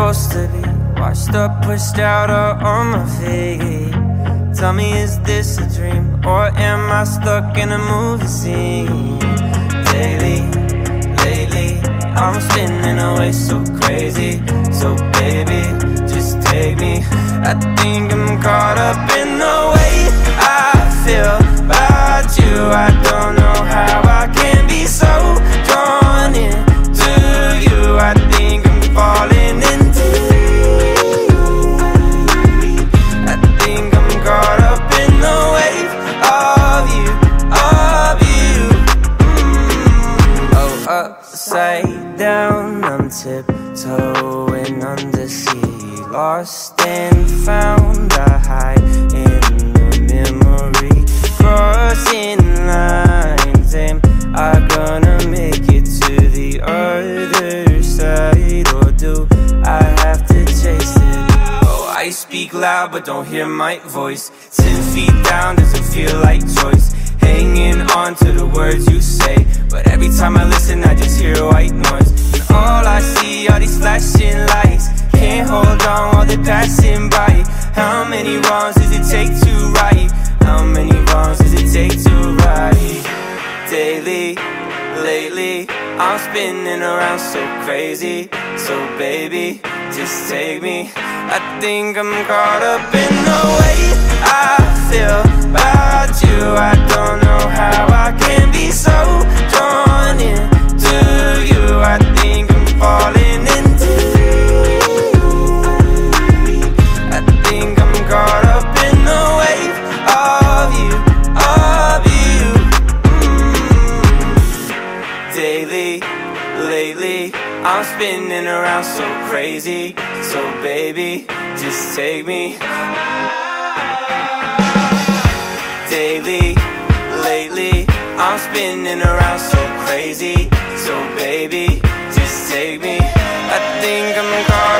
supposed to be Washed up, pushed out, or on my feet Tell me, is this a dream? Or am I stuck in a movie scene? Daily, lately, I'm spinning away so crazy So baby, just take me I think I'm caught up upside down, I'm tiptoeing under sea Lost and found, I hide in the memory Crossing lines, am I gonna make it to the other side? Or do I have to chase it? Oh, I speak loud but don't hear my voice Ten feet down doesn't feel like choice Hanging on to the words you say. But every time I listen I just hear white noise. And all I see are these flashing lights. Can't hold on while they're passing by. How many wrongs does it take to right? How many wrongs does it take to right? Daily, lately I'm spinning around so crazy. So baby, just take me. I think I'm caught up in the way I Daily, lately I'm spinning around so crazy. So baby, just take me. Daily, lately I'm spinning around so crazy. So baby, just take me. I think I'm caught